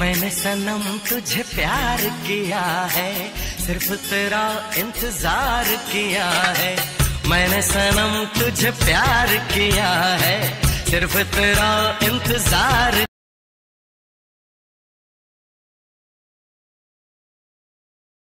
मैंने सनम तुझे प्यार किया है, सिर्फ़ तेरा इंतज़ार किया है। मैंने सनम तुझे प्यार किया है, सिर्फ़ तेरा इंतज़ार